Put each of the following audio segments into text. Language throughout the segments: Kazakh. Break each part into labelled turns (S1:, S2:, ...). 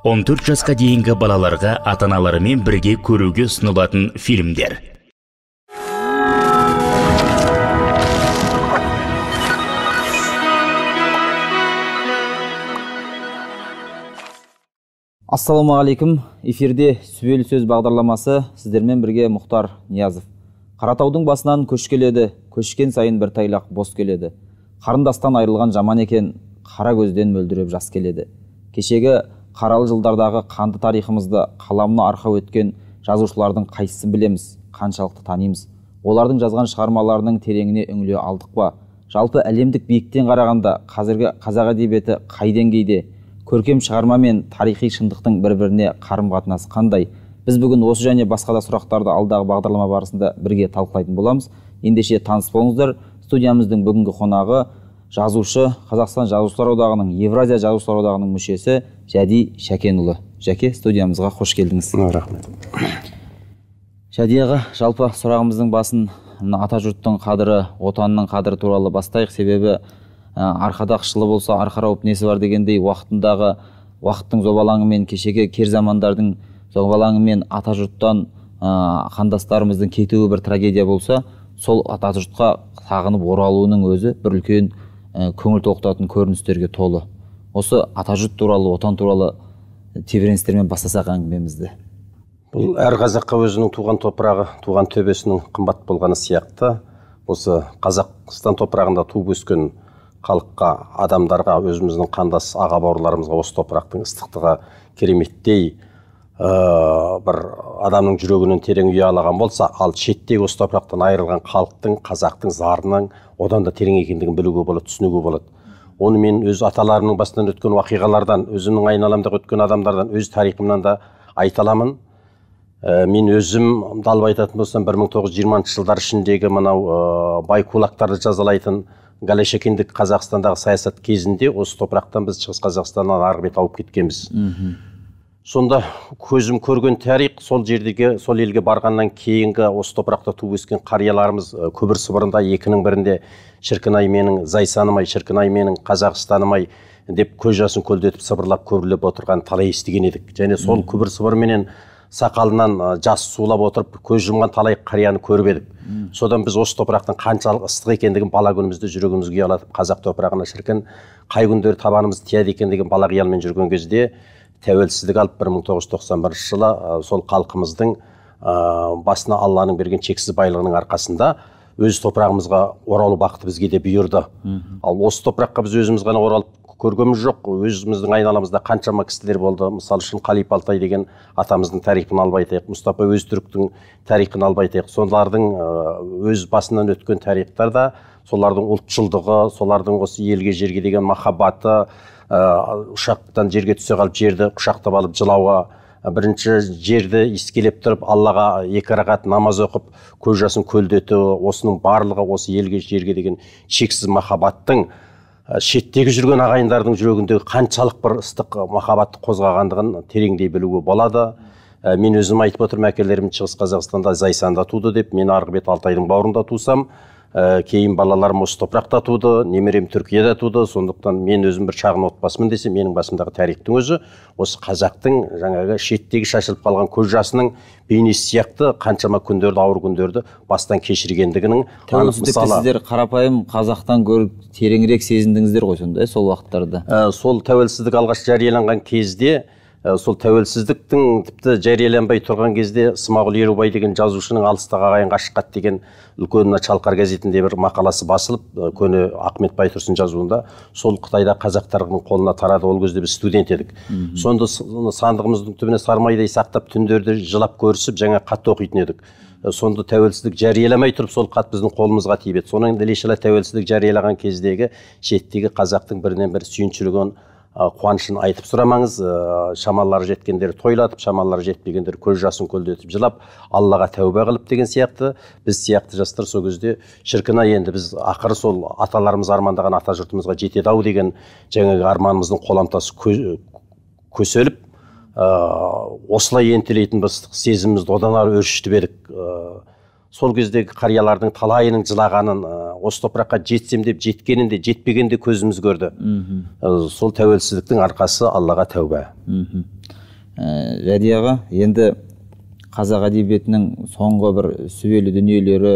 S1: 14 жасқа дейінгі балаларға ата аналарымен бірге көруге ұсынылатын фильмдер
S2: ассалаумағалейкум эфирде сүбелі сөз бағдарламасы сіздермен бірге мұхтар ниязов қаратаудың басынан көш келеді көшкен сайын бір тайлақ бос келеді қарындастан айырылған жаман екен қара көзден мөлдіреп жас келеді кешегі қаралы жылдардағы қанды тарихымызды қаламына арқау еткен жазушылардың қайсысын білеміз қаншалықты танимыз? Олардың жазған шығармаларының тереңіне үңіле алдық па? Жалпы әлемдік биіктен қарағанда қазіргі қазақ әдебиеті қай деңгейде? Көркем шығарма мен тарихи шындықтың бір біріне қарым қатынасы қандай? Біз бүгін осы және басқа да сұрақтарды алдағы бағдарлама барысында бірге талқылайтын боламыз. Ендеше таныс болыңыздар. Студиямыздың бүгінгі қонағы жазушы қазақстан жазушылар одағының евразия жазушылар одағының мүшесі жәди шәкенұлы. Жәке студиямызға қош келдіңіз.
S3: Рахмет.
S2: Жәди аға жалпы сұрағымыздың басын мына атажұрттың қадірі отанның қадірі туралы бастайық. Себебі ә, арқада қышылы болса арқа рауып несі бар дегендей уақытындағы уақыттың зобалаңымен кешегі кер замандардың зобалаңымен атажұрттан ә, қандастарымыздың кетуі бір трагедия болса сол атажұртқа сағынып оралуының өзі бір үлкен ә, көңіл тоқтатын көріністерге толы. Осы атажұрт туралы отан туралы тебіреністермен бастасақ әңгімемізді.
S3: Бұл әр қазаққа өзінің туған топырағы туған төбесінің қымбат болғаны сияқты. Осы қазақстан топырағында туып өскен халыққа адамдарға өзіміздің қандас аға бауырларымызға осы топырақтың ыстықтығы кереметтей. Ә, бір адамның жүрегінен терең ұялаған болса ал шеттегі осы топырақтан айырылған халықтың қазақтың зарының одан да терең екендігін білуге болады түсінуге болады. Оны мен өз аталарымның басынан өткен уақиғалардан өзімнің айналамдағы өткен адамдардан өз тарихымнан да айта аламын. Ә, мен өзім далып айтатын болсам бір мың тоғыз жүз жиырмасыншы жылдар ішіндегі мынау ә, байкулактарды жазалайтын голощекиндік қазақстандағы саясат кезінде осы топырақтан біз шығыс қазақстаннан арғы бет ауып кеткенбіз. Сонда көзім көрген тарих сол жердегі сол елге барғаннан кейінгі осы топырақта туып өскен қарияларымыз күбір сыбырында екінің бірінде шіркін ай менің зайсаным ай шіркін ай менің қазақстаным ай деп көз жасын көлдетіп сыбырлап көбілеп отырған талай естіген едік. Және сол күбір сыбырменен сақалынан жас сулап отырып көз жұмған талай қарияны көріп едік. Содан біз осы топырақтың қаншалық ыстық екендігін бала күнімізде жүрегімізге ұялатып қазақ топырағына шіркін қай күндері табанымыз тияды екен деген бала қиялмен жүрген кезде тәуелсіздік алып 1991 жылы сол халқымыздың басына алланың берген шексіз байлығының арқасында өз топырағымызға оралу бақыты бізге де бұйырды. Ал осы топыраққа біз өзіміз ғана оралып көргеніміз жоқ. Өзіміздің айналамызда қаншама кісілер болды. Мысалы үшін қалип алтай деген атамыздың тарихын алып айтайық мұстапа өзтүріктің тарихын алып айтайық. Солардың өз басынан өткен тарихтар да солардың ұлтшылдығы солардың осы елге жерге деген махаббаты ұшақтан жерге түсе қалып жерді құшақтап алып жылауға бірінші жерді искелеп тұрып аллаға екі рағат намаз оқып көз жасын көлдетуі осының барлығы осы елге жерге деген шексіз махаббаттың шеттегі жүрген ағайындардың жүрегіндегі қаншалық бір ыстық махаббатты қозғағандығын тереңдей білуге болады. Мен өзім айтып отырмын әкелерім шығыс қазақстанда зайсанда туды деп мен арғы бет алтайдың бауырында тусам. Ә, кейін балаларым осы топырақта туды немерем түркияда туды. Сондықтан мен өзім бір шағын отбасымын десе менің басымдағы тарихтың өзі осы қазақтың жаңағы шеттегі шашылып қалған көз жасының бейнесі сияқты қаншама күндерді ауыр күндерді бастан кешіргендігінің
S2: тәуелсіздікті сіздер қарапайым қазақтан гөрі тереңірек сезіндіңіздер ғой сонда сол уақыттарда?
S3: Ә, сол тәуелсіздік алғаш жарияланған кезде Ә, сол тәуелсіздіктің тіпті жарияланбай тұрған кезде смағұл ерубай деген жазушының алыстағы ағайынға ашық деген үлкен мына шалқар газетінде бір мақаласы басылып көне ахмет байтұрсын жазуында сол қытайда қазақтардың қолына тарады ол кезде біз студент едік. Сонда сандығымыздың түбіне сармайдай сақтап түндерде жылап көрісіп жаңа қатты оқитын едік. Сонда тәуелсіздік жарияламай тұрып сол хат біздің қолымызға тиіп еді. Содан іле шала тәуелсіздік жариялаған кездегі шеттегі қазақтың бірінен бірі сүйіншілігін қуанышын айтып сұрамаңыз. Шамалары жеткендер тойлатып шамалары жетпегендер көз жасын көлдетіп жылап аллаға тәуба қылып деген сияқты. Біз сияқты жастар сол кезде шіркін ай енді біз ақыры сол аталарымыз армандаған ата жұртымызға жетеді ау деген жаңағы арманымыздың қоламтасы көселіп ә, осылай ентелейтін бір сезімімізді одан ары өршітіп едік. Сол кездегі қариялардың талайының жылағанын ә, осы топыраққа жетсем деп жеткенін де жетпегенін де көзіміз көрді. Ә, сол тәуелсіздіктің арқасы аллаға тәуба.
S2: Мхм. Ә, аға енді қазақ әдебиетінің соңғы бір сүбелі дүниелері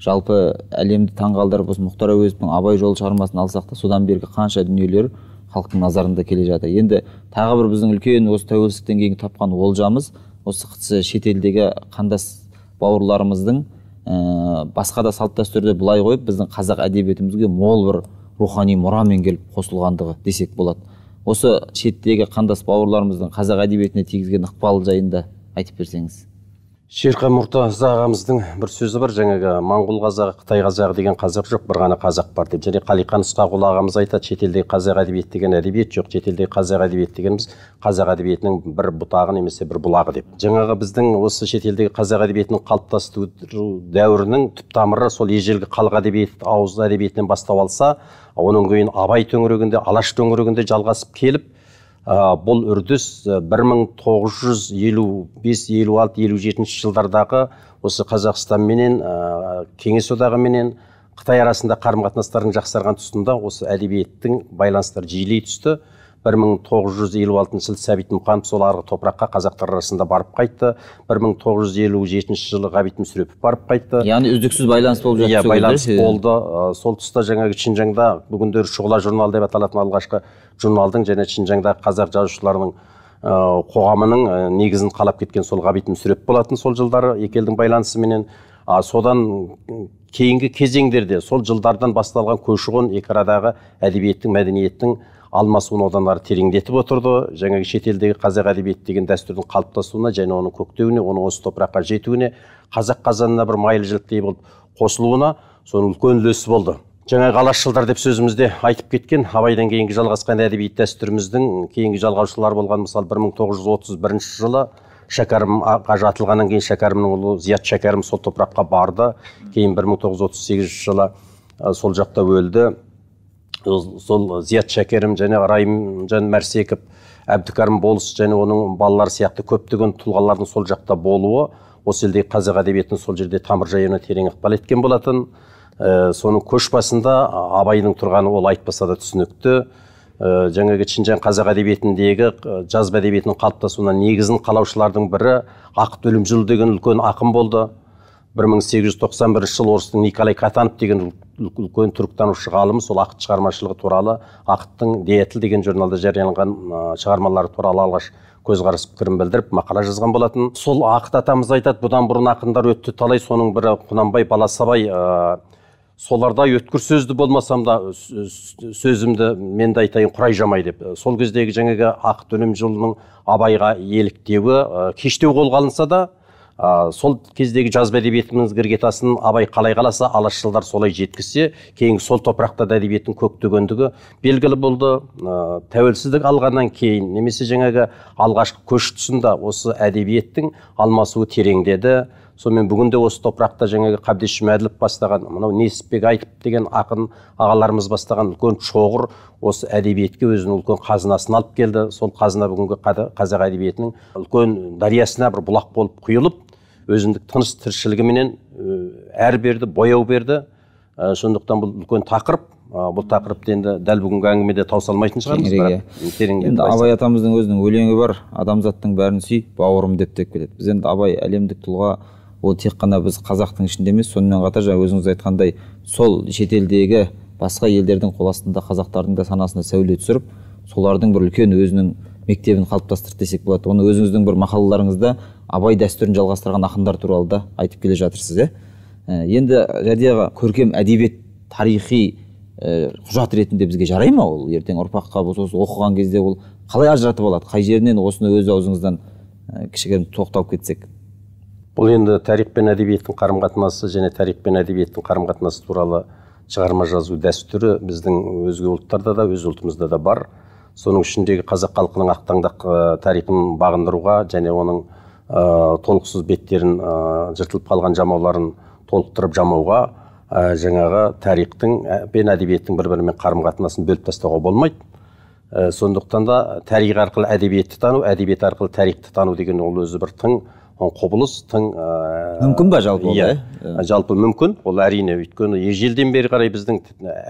S2: жалпы әлемді таңғалдырып осы мұхтар әуезовтің абай жолы шығармасын алсақ та содан бергі қанша дүниелер халықтың назарында келе жатыр. Енді тағы бір біздің үлкен осы тәуелсіздіктен кейін тапқан олжамыз осы шетелдегі қандас бауырларымыздың ә, басқа да салт дәстүрді былай қойып біздің қазақ әдебиетімізге мол бір рухани мұрамен келіп қосылғандығы десек болады. Осы шеттегі қандас бауырларымыздың қазақ әдебиетіне тигізген ықпалы жайында айтып берсеңіз.
S3: Шерхан мұртаза ағамыздың бір сөзі бар жаңағы моңғол қазағы қытай қазағы деген қазақ жоқ бір ғана қазақ бар деп. Және қалиқан ысқақұлы ағамыз айтады шетелдегі қазақ әдебиеті деген әдебиет жоқ шетелдегі қазақ әдебиеті дегеніміз қазақ әдебиетінің бір бұтағы немесе бір бұлағы деп жаңағы біздің осы шетелдегі қазақ әдебиетінің қалыптасу дәуірінің түп тамыры сол ежелгі халық әдебиеті ауыз әдебиетінен бастау алса онан кейін абай төңірегінде алаш төңірегінде жалғасып келіп бұл үрдіс бір мың тоғыз жүз елу бес елу алты елу жетінші жылдардағы осы қазақстан менен ә, кеңес одағы менен қытай арасында қарым қатынастардың жақсарған тұсында осы әдебиеттің байланыстары жиілей түсті. 1956 жылы сәбит мұқанов сол арғы топыраққа қазақтар арасында барып қайтты. 1957 жылы ғабит мүсірепов барып қайтты.
S2: Яғни үздіксіз байланыс болып жатты
S3: иә байланыс болды. Ә, сол тұста жаңағы шинжаңда бүгіндері шұғыла журналы деп аталатын алғашқы журналдың және шинжаңдағы қазақ жазушыларының ә, қоғамының ә, негізін қалап кеткен сол ғабит мүсірепов болатын сол жылдары екі елдің байланысыменен. А содан кейінгі кезеңдерде сол жылдардан басталған көші қон екі арадағы әдебиеттің мәдениеттің алмасуын одан ары тереңдетіп отырды. Жаңағы шетелдегі қазақ әдебиеті деген дәстүрдің қалыптасуына және оның көктеуіне оның осы топыраққа жетуіне қазақ қазанына бір майлы жіліктей болып қосылуына соның үлкен үлесі болды. Жаңағы алашшылдар деп сөзімізде айтып кеткен абайдан кейінгі жалғасқан әдеби дәстүріміздің кейінгі жалғаушылары болған мысалы бір мың тоғыз жүз отыз бірінші жылы шәкәрімға жатылғаннан кейін шәкәрімнің ұлы зият шәкәрім сол топыраққа барды. Кейін бір мың тоғыз жүз отыз сегізінші жылы сол жақта өлді. Сол- зият шәкәрім және райымжан мәрсеков әбдікәрім болыс және оның балалары сияқты көптеген тұлғалардың сол жақта болуы осы елдегі қазақ әдебиетінің сол жерде тамыр жаюына терең ықпал еткен болатын. Ә, соның көш басында абайдың тұрғаны ол айтпаса да түсінікті. Ә, жаңағы шинжаң қазақ әдебиетіндегі ә, жазба әдебиетінің қалыптасуына негізін қалаушылардың бірі ақыт өлімжұл деген үлкен ақын болды. 1891 жылы орыстың николай катанов деген үлкен түркітанушы ғалым сол ақыт шығармашылығы туралы ақыттың деятел деген журналда жарияланған шығармалары туралы алғаш көзқарас пікірін білдіріп мақала жазған болатын. Сол ақыт атамыз айтады бұдан бұрын ақындар өтті талай соның бірі құнанбай баласабай ә, солардай өткір сөзді болмасам да сөзімді мен де айтайын құрай жамай деп. Сол кездегі жаңағы ақыт өлімжұлының абайға еліктеуі ә, кештеу қолға алынса да ә, сол кездегі жазба әдебиетіміз іргетасын абай қалай қаласа алашшылдар солай жеткізсе кейінгі сол топырақта да әдебиеттің көктөгендігі белгілі болды. Ә, тәуелсіздік алғаннан кейін немесе жаңағы алғашқы көш тұсында осы әдебиеттің алмасуы тереңдеді сонымен бүгінде осы топырақта жаңағы қабдеш жұмәділов бастаған мынау несіпбек айтып деген ақын ағаларымыз бастаған үлкен шоғыр осы әдебиетке өзінің үлкен қазынасын алып келді. Сол қазына бүгінгі қазақ әдебиетінің үлкен дариясына бір бұлақ болып құйылып өзіндік тыныс тіршілігіменен ә, әр берді бояу берді. Ә, сондықтан бұл үлкен тақырып. Ә, бұл тақырыпты енді дәл бүгінгі әңгімеде таусалмайтын шығармыз.
S2: Енді абай атамыздың өзінің өлеңі бар. Адамзаттың бәрін сүй бауырым деп деп келеді. Біз енді абай әлемдік тұлға ол тек қана біз қазақтың ішінде емес сонымен қатар жаңа өзіңіз айтқандай сол шетелдегі басқа елдердің қол астында қазақтардың да санасына сәуле түсіріп солардың бір үлкен өзінің мектебін қалыптастырды десек болады. Оны өзіңіздің бір мақалаларыңызда абай дәстүрін жалғастырған ақындар туралы да айтып келе жатырсыз иә? Ә, енді жәди аға көркем әдебиет тарихи ә, құжат ретінде бізге жарай ма ол? Ертең ұрпаққа осы оқыған кезде ол қалай ажыратып алады? Қай жерінен осыны өз аузыңыздан ә, кішігірім тоқталып кетсек?
S3: Бұл енді тарих пен әдебиеттің қарым қатынасы және тарих пен әдебиеттің қарым қатынасы туралы шығарма жазу дәстүрі біздің өзге ұлттарда да өз ұлтымызда да бар. Соның ішіндегі қазақ халқының ақтаңдақ ә, тарихын бағындыруға және оның ә, толықсыз беттерін ә, жыртылып қалған жамауларын толықтырып жамауға ә, жаңағы тарихтың ә, пен әдебиеттің бір бірімен қарым қатынасын бөліп тастауға болмайды Ә, сондықтан да тарих арқылы әдебиетті тану әдебиет арқылы тарихты тану деген ол өзі бір тың құбылыс тың ә,
S2: мүмкін ба жалпы
S3: иә
S2: э?
S3: жалпы мүмкін ол әрине өйткені ежелден бері қарай біздің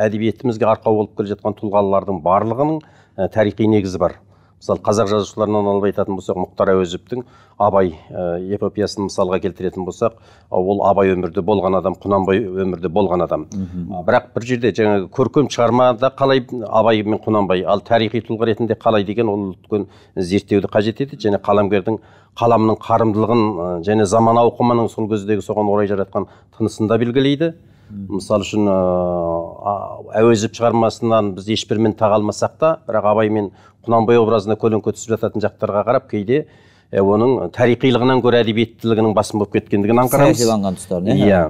S3: әдебиетімізге арқау болып келе жатқан тұлғалардың барлығының ә, тарихи негізі бар. Мысалы қазақ жазушыларынан алып айтатын болсақ мұхтар әуезовтің абай ә, эпопеясын мысалға келтіретін болсақ ол абай өмірде болған адам құнанбай өмірде болған адам А, бірақ бір жерде жаңағы көркем шығармада қалай абай мен құнанбай ал тарихи тұлға ретінде қалай деген ол үлкен зерттеуді қажет етеді. Және қаламгердің қаламының қарымдылығын ә, және заман ауқымының сол кездегі соған орай жаратқан тынысын да белгілейді. Мысалы үшін ыыы әуезов шығармасынан біз ешбірімен таға алмасақ та бірақ абай мен құнанбай образына көлеңке түсіп жататын жақтарға қарап кейде ә, оның тарихилығынан гөрі әдебиеттілігінің басым болып кеткендігін аңғарамыз.
S2: Саясиланған тұстарын иә.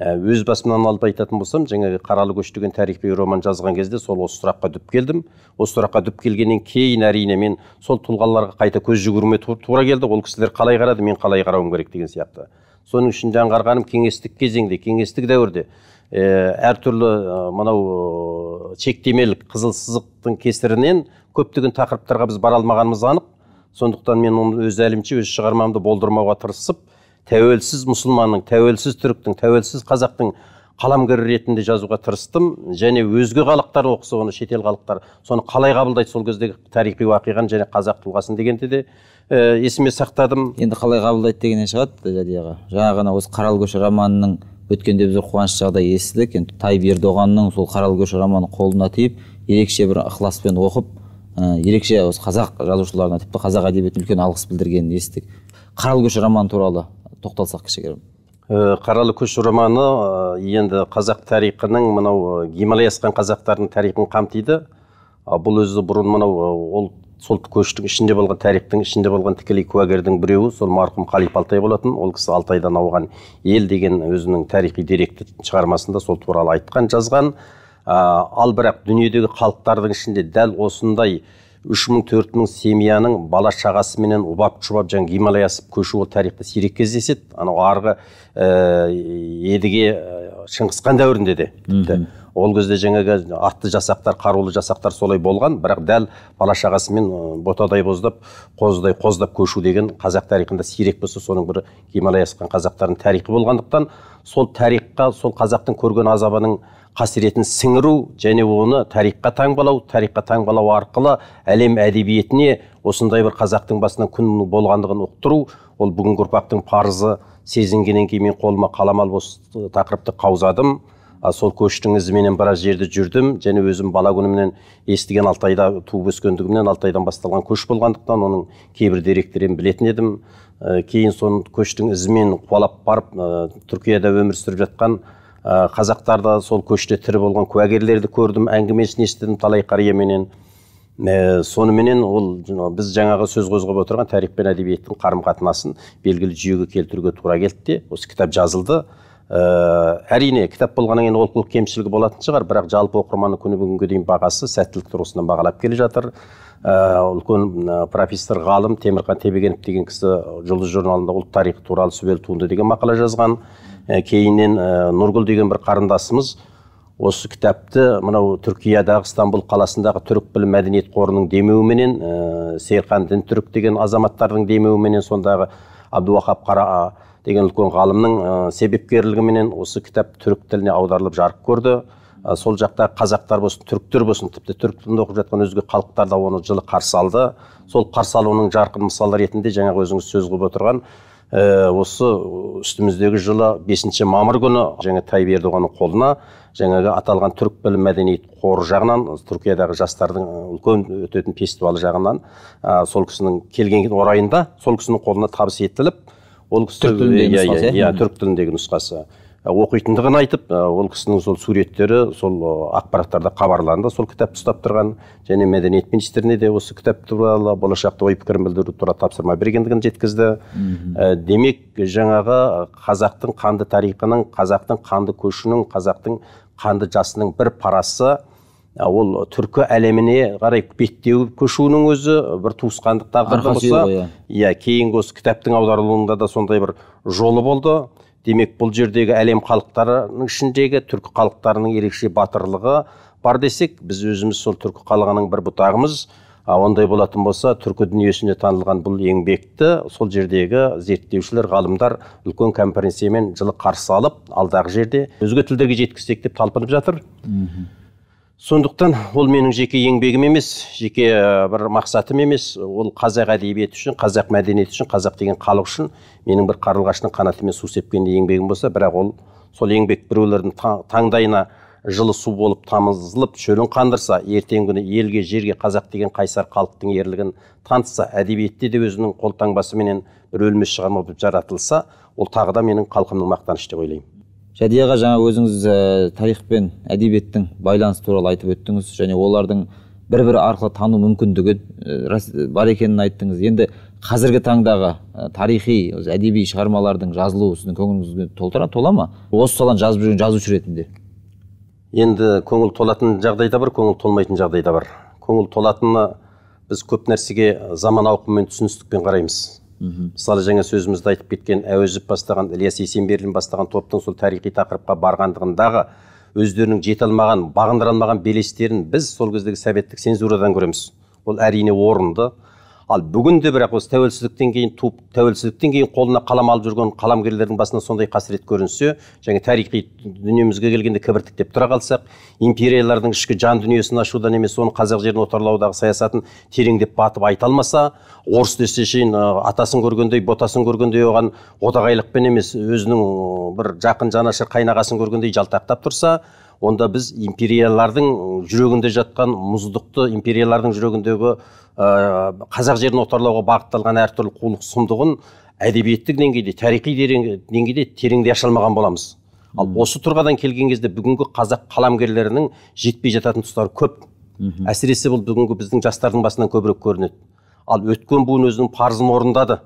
S3: Өз басымнан алып айтатын болсам жаңағы қаралы көш деген тарихи роман жазған кезде сол осы сұраққа дүп келдім. Осы сұраққа дүп келгеннен кейін әрине мен сол тұлғаларға қайта көз жүгіруіме ту- тура келді. Ол кісілер қалай қарады мен қалай қарауым керек деген сияқты. Соның ішінде аңғарғаным кеңестік кезеңде кеңестік дәуірде ә, әртүрлі ә, мынау ә, шектемелік қызыл сызықтың кесірінен көптеген тақырыптарға біз бара алмағанымыз анық. Сондықтан мен оны өз әлімше өз шығармамды болдырмауға тырысып тәуелсіз мұсылманның тәуелсіз түріктің тәуелсіз қазақтың қаламгері ретінде жазуға тырыстым. Және өзге халықтар оқыса оны шетел халықтар соны қалай қабылдайды сол кездегі тарихи уақиғаны және қазақ тұлғасын дегенде де ә, есіме сақтадым.
S2: Енді қалай қабылдайды дегеннен шығады жәди аға жаңа ғана осы қаралы көш романының өткенде біз бір қуанышты жағдай естідік. Енді тайып ердоғанның сол қаралы көш романы қолына тиіп ерекше бір ықыласпен оқып ә, ерекше осы қазақ жазушыларына тіпті қазақ әдебиетіне үлкен алғыс білдіргенін естідік. Қаралы көш романы туралы тоқталсақ кішігірім.
S3: Ә, қаралы көш романы ә, енді қазақ тарихының мынау ә, гималай асқан қазақтардың тарихын қамтиды. Бұл өзі бұрын мынау ол сол көштің ішінде болған тарихтың ішінде болған тікелей куәгердің біреуі сол марқұм қалип алтай болатын. Ол кісі алтайдан ауған ел деген өзінің тарихи деректі шығармасында сол туралы айтқан жазған. Ал бірақ дүниедегі халықтардың ішінде дәл осындай үш мың төрт мың семьяның бала шағасыменен убап шұбап жаңағы гималай асып көшуі ол тарихта сирек кездеседі. Анау арғы ә, едіге ә, шыңғысхан дәуірінде де тіпті. Ол кезде жаңағы атты жасақтар қарулы жасақтар солай болған бірақ дәл бала шағасымен ә, ботадай боздап қозыдай қоздап көшу деген қазақ тарихында сирек болса соның бірі гималай асқан қазақтардың тарихы болғандықтан сол тарихқа сол қазақтың көрген азабының қасіретін сіңіру және оны тарихқа таңбалау тарихқа таңбалау арқылы әлем әдебиетіне осындай бір қазақтың басынан күн болғандығын ұқтыру ол бүгінгі ұрпақтың парызы. Сезінгеннен кейін мен қолыма қалам алып осы тақырыпты қаузадым. А сол көштің ізіменен біраз жерде жүрдім және өзім бала күнімнен естіген алтайда туып өскендігімнен алтайдан басталған көш болғандықтан оның кейбір деректерін білетін едім. Ә, кейін соны көштің ізімен қуалап барып ә, түркияда өмір сүріп жатқан ә, қазақтарда сол көште тірі болған куәгерлерді көрдім әңгімесін естідім талай қарияменен ә, соныменен ол біз жаңағы сөз қозғап отырған тарих пен әдебиеттің қарым қатынасын белгілі жүйеге келтіруге тура келді де осы кітап жазылды. Ә, әрине кітап болғаннан кейін олқылық кемшілігі болатын шығар бірақ жалпы оқырманның күні бүгінге дейін бағасы сәттілік тұрғысынан бағалап келе жатыр. Ә, үлкен ә, профессор ғалым темірхан тебегенов деген кісі жұлдыз журналында ұлт тарихы туралы сүбелі туынды деген мақала жазған. Ә, кейіннен ә, нұргүл деген бір қарындасымыз осы кітапты мынау түркиядағы стамбул қаласындағы түрік білім мәдениет қорының демеуіменен ә, сейірхан дінтүрік деген азаматтардың демеуіменен сондағы абдуахап қара деген үлкен ғалымның ә, себепкерлігіменен осы кітап түрік тіліне аударылып жарық көрді. Ә, сол жақта қазақтар болсын түріктер болсын тіпті түрік тілінде оқып жатқан өзге халықтар да оны жылы қарсы алды сол қарсы алуының жарқын мысалы ретінде жаңағы өзіңіз сөз қылып отырған ә, осы үстіміздегі жылы 5 мамыр күні жаңа тайып ердоғанның қолына жаңағы аталған түрік білім мәдениет қоры жағынан түркиядағы жастардың ә, үлкен өтетін фестивалі жағынан ә, сол кісінің келген орайында сол кісінің қолына табыс етіліп ол кісі
S2: Түрік тіліндегі
S3: иә,
S2: нұсқасы,
S3: иә,
S2: иә?
S3: түрік тіліндегі нұсқасы оқитындығын айтып ә, ол кісінің сол суреттері сол ақпараттарда хабарланды сол кітапты ұстап тұрған. Және мәдениет министріне де осы кітап туралы болашақта ой пікірін білдіру туралы тапсырма бергендігін жеткізді. Ә, демек жаңағы қазақтың қанды тарихының қазақтың қанды көшінің қазақтың қанды жасының бір парасы ол түркі әлеміне қарай беттеу көшуінің өзі бір туысқандық
S2: сүйегі
S3: болса
S2: иә.
S3: иә кейінгі осы кітаптың аударылуында да сондай бір жолы болды. Демек бұл жердегі әлем халықтарының ішіндегі түркі халықтарының ерекше батырлығы бар десек біз өзіміз сол түркі халқының бір бұтағымыз. А ондай болатын болса түркі дүниесіне танылған бұл еңбекті сол жердегі зерттеушілер ғалымдар үлкен конференциямен жылы қарсы алып алдағы жерде өзге тілдерге жеткізсек деп талпынып жатыр. Сондықтан ол менің жеке еңбегім емес жеке бір мақсатым емес. Ол қазақ әдебиеті үшін қазақ мәдениеті үшін қазақ деген халық үшін менің бір қарлығаштың қанатымен су сепкендей еңбегім болса бірақ ол сол еңбек біреулердің таңдайына жылы су болып тамызылып шөлін қандырса ертеңгі күні елге жерге қазақ деген қайсар халықтың ерлігін танытса әдебиетте де өзінің қолтаңбасыменен бір өлмес шығарма болып жаратылса ол тағы да менің халқымның мақтанышы деп ойлаймын.
S2: Жәди аға жаңа өзіңіз ә, тарих пен әдебиеттің байланысы туралы айтып өттіңіз. Және олардың бір бірі арқылы тану мүмкіндігі ә, бар екенін айттыңыз. Енді қазіргі таңдағы ә, тарихи әдеби шығармалардың жазылуы сіздің көңіліңізге толтыра тола ма? Осы саланы жазып жүрген жазушы ретінде.
S3: Енді көңіл толатын жағдай да бар көңіл толмайтын жағдай да бар. Көңіл толатыны біз көп нәрсеге заман ауқымымен түсіністікпен қараймыз. Мысалы жаңа сөзімізде айтып кеткен әуезов бастаған ілияс есенберлин бастаған топтың сол тарихи тақырыпқа барғандығындағы өздерінің жете алмаған бағындыра алмаған белестерін біз сол кездегі советтік цензурадан көреміз. Ол әрине орынды. Ал бүгінде бірақ осы тәуелсіздіктен кейін туып тәуелсіздіктен кейін қолына қалам алып жүрген қаламгерлердің басына сондай қасірет көрінсе және тарихи дүниемізге келгенде кібіртіктеп тұра қалсақ империялардың ішкі жан дүниесін ашудан емес оны қазақ жерін отарлаудағы саясатын тереңдеп батып айта алмаса орыс десе шейін атасын көргендей ботасын көргендей оған одағайлықпен емес өзінің бір жақын жанашыр қайнағасын көргендей жалтақтап тұрса онда біз империялардың жүрегінде жатқан мұздықты империялардың жүрегіндегі ә, қазақ жерін отарлауға бағытталған әртүрлі қулық сұмдығын әдебиеттік деңгейде тарихи деңгейде тереңдей аша алмаған боламыз. Ал осы тұрғыдан келген кезде бүгінгі қазақ қаламгерлерінің жетпей жататын тұстары көп. Әсіресе бұл бүгінгі біздің жастардың басынан көбірек көрінеді. Ал өткен буын өзінің парызын орындады.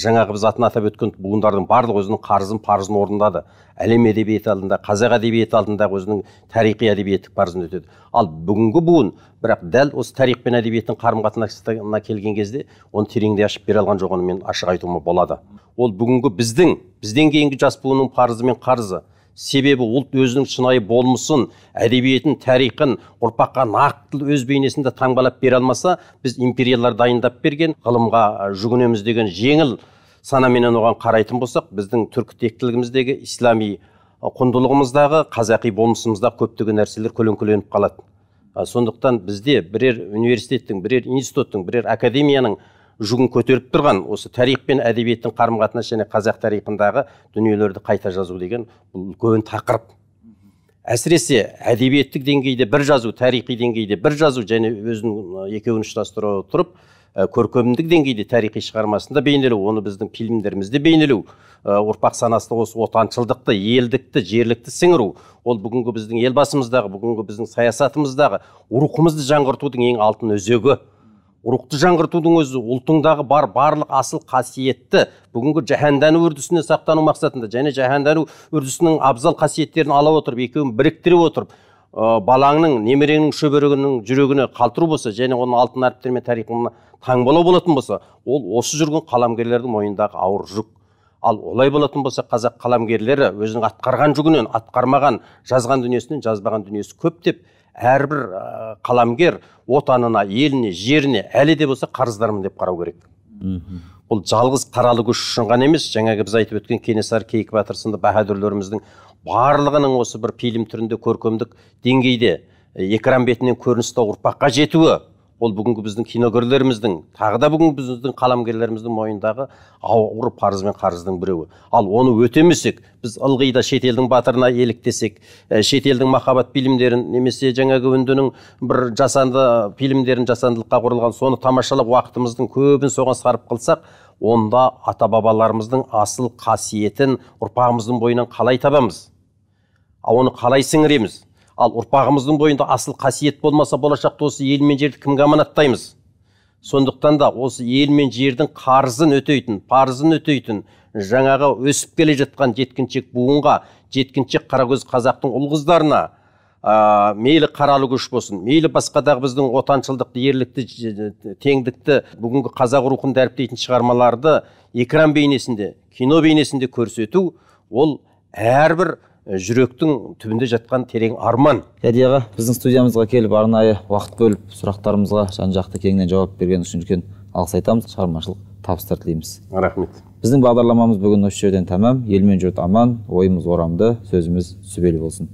S3: Жаңағы біз атын атап өткен буындардың барлығы өзінің қарызын парызын орындады. Әлем әдебиеті алдында қазақ әдебиеті алдындағы өзінің тарихи әдебиеттік парызын өтеді. Ал бүгінгі буын бірақ дәл осы тарих пен әдебиеттің қарым қатынасына келген кезде оны тереңдей ашып бере алған жоқ оны мен ашық айтуыма болады. Ол бүгінгі біздің бізден кейінгі жас буынның парызы мен қарызы. Себебі ұлт өзінің шынайы болмысын әдебиетін тарихын ұрпаққа нақты өз бейнесінде таңбалап бере алмаса біз империялар дайындап берген ғылымға жүгінеміз деген жеңіл санаменен оған қарайтын болсақ біздің түркі тектілігіміздегі ислами құндылығымыздағы қазақи болмысымызда көптеген нәрселер көлеңкеленіп қалады. Сондықтан бізде бірер университеттің бірер институттың бірер академияның жүгін көтеріп тұрған. Осы тарих пен әдебиеттің қарым қатынасы және қазақ тарихындағы дүниелерді қайта жазу деген бұл үлкен тақырып. Әсіресе әдебиеттік деңгейде бір жазу тарихи деңгейде бір жазу және өзінің екеуін ұштастыра отырып көркемдік деңгейде тарихи шығармасында бейнелеу оны біздің фильмдерімізде бейнелеу ұрпақ санасына осы отаншылдықты елдікті жерлікті сіңіру ол бүгінгі біздің елбасымыздағы бүгінгі біздің саясатымыздағы рухымызды жаңғыртудың ең алтын өзегі. Рухты жаңғыртудың өзі ұлтыңдағы бар барлық асыл қасиетті бүгінгі жаһандану үрдісіне сақтану мақсатында және жаһандану үрдісінің абзал қасиеттерін ала отырып екеуін біріктіре отырып ә, балаңның немереңнің шөберегінің жүрегіне қалтыру болса және оның алтын әріптермен тарихына таңбалау болатын болса ол осы жүрген қаламгерлердің мойнындағы ауыр жүк. Ал олай болатын болса қазақ қаламгерлері өзінің атқарған жүгінен атқармаған жазған дүниесінен жазбаған дүниесі көп деп әрбір қаламгер отанына еліне жеріне әлі де болса қарыздармын деп қарау керек. Бұл жалғыз қаралы көш үшін ғана емес жаңағы біз айтып өткен кенесары кейкі батыр сынды баһадүрлеріміздің барлығының осы бір фильм түрінде көркемдік деңгейде экран бетінен көрініс ұрпаққа жетуі ол бүгінгі біздің киногерлеріміздің тағы да бүгінгі біздің қаламгерлеріміздің мойнындағы ауыр парыз бен қарыздың біреуі. Ал оны өтемесек біз ылғи да шетелдің батырына еліктесек ә, шетелдің махаббат фильмдерін немесе жаңағы үндінің бір жасанды фильмдерін жасандылыққа құрылған соны тамашалап уақытымыздың көбін соған сарып қылсақ онда ата бабаларымыздың асыл қасиетін ұрпағымыздың бойынан қалай табамыз? Оны қалай сіңіреміз? Ал ұрпағымыздың бойында асыл қасиет болмаса болашақта осы ел мен жерді кімге аманаттаймыз? Сондықтан да осы ел мен жердің қарызын өтейтін парызын өтейтін жаңағы өсіп келе жатқан жеткіншек буынға жеткіншек қаракөз қазақтың ұл қыздарына ә, мейлі қаралы көш болсын мейлі басқадағы біздің отаншылдықты ерлікті теңдікті бүгінгі қазақ рухын дәріптейтін шығармаларды экран бейнесінде кино бейнесінде көрсету ол әрбір жүректің түбінде жатқан терең арман.
S2: Әди аға біздің студиямызға келіп арнайы уақыт бөліп сұрақтарымызға жан жақты кеңінен жауап берген үшін үлкен алғыс айтамыз. Шығармашылық табыстар тілейміз.
S3: Рахмет.
S2: Біздің бағдарламамыз бүгін осы жерден тәмам. Ел мен жұрт аман ойымыз орамды сөзіміз сүбелі болсын.